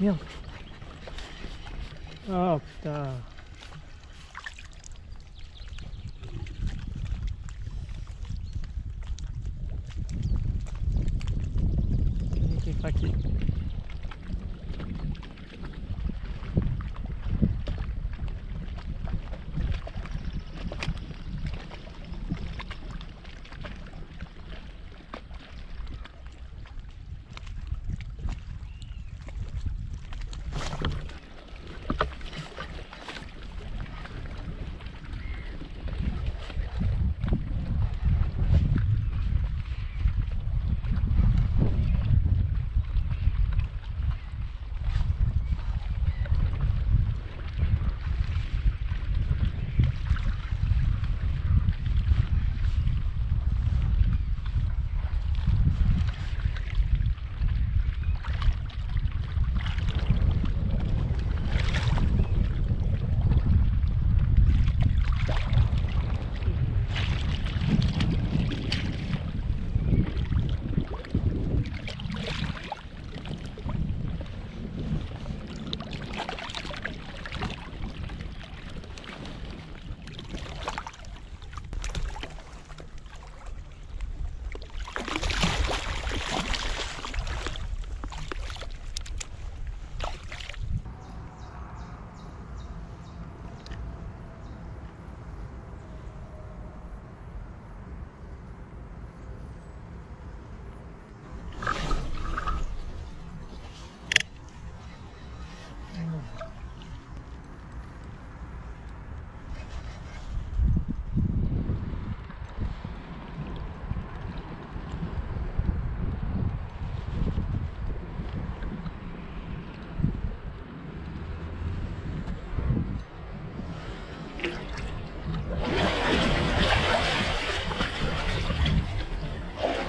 Merde. Oh putain.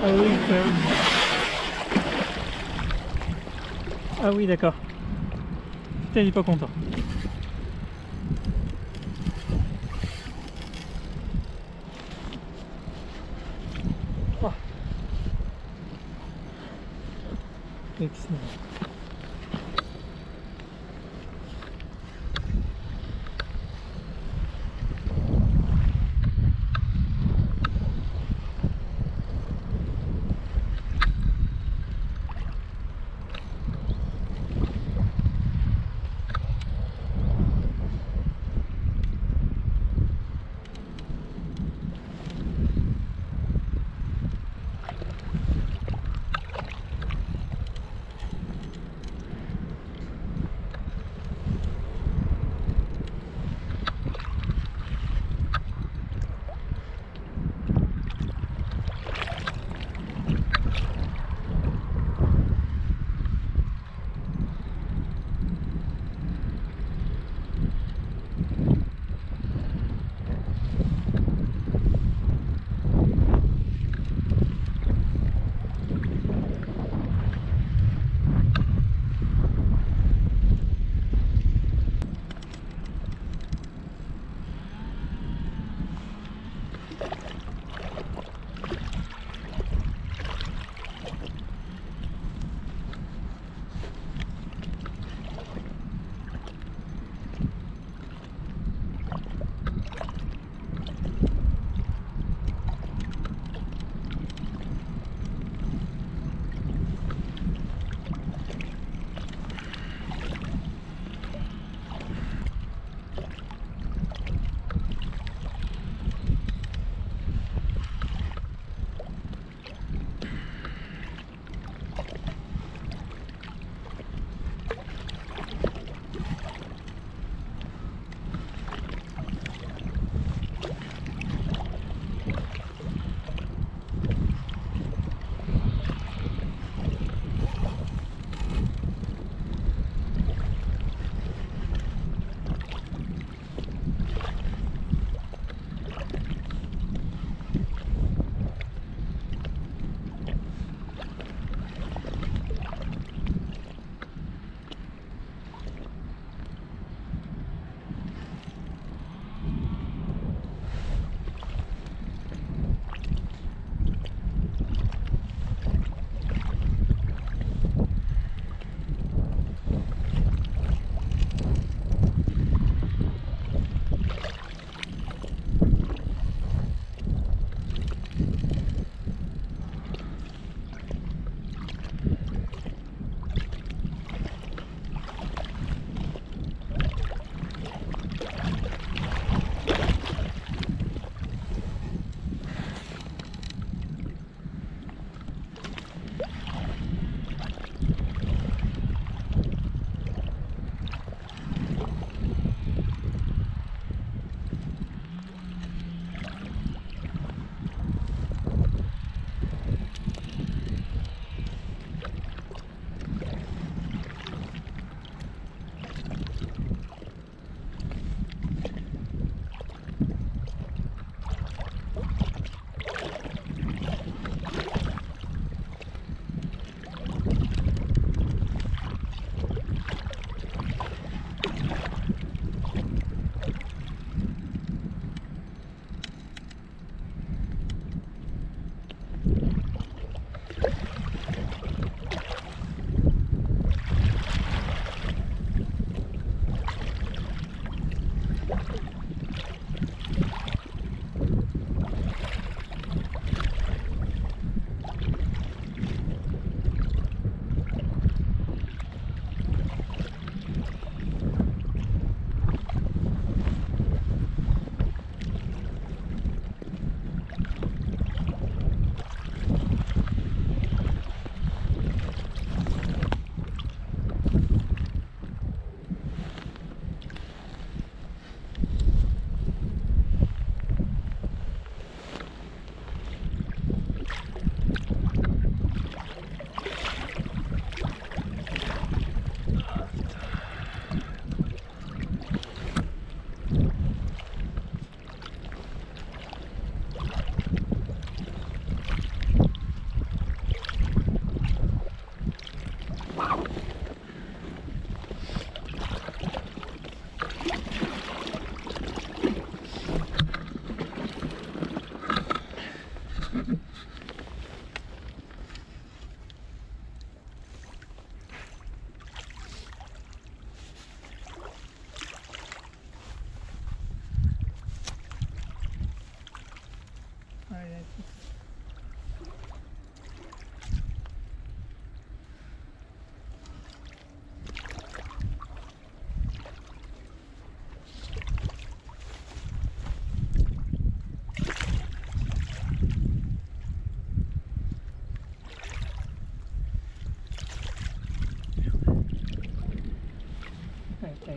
Ah oui. Ah oui, d'accord. Putain, il est pas content. Oh. Excellent.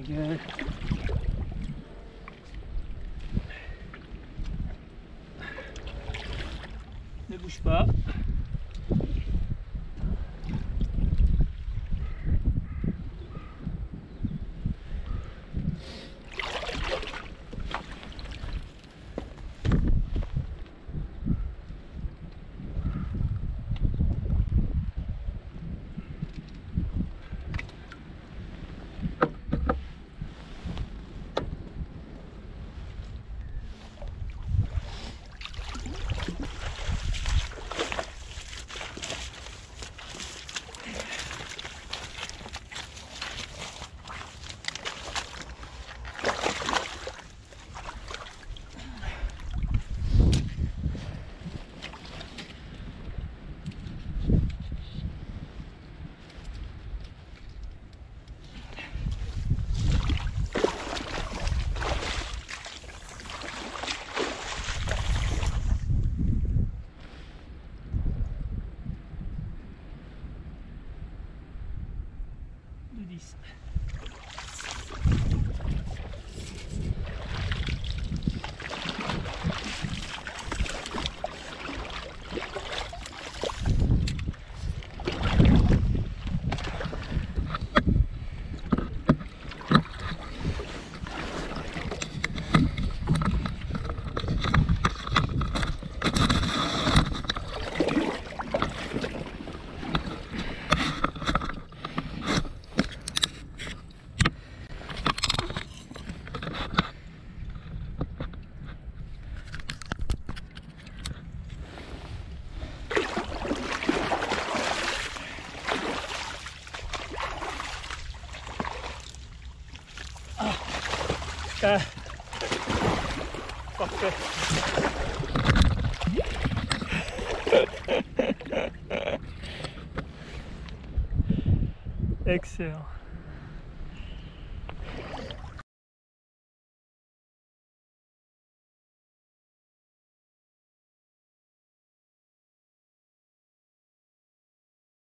Ne bouge pas. Parfait. Excellent.